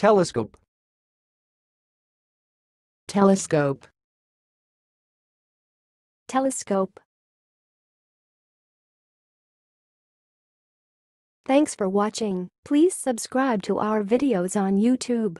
Telescope. telescope, telescope. Thanks for watching. Please subscribe to our videos on YouTube.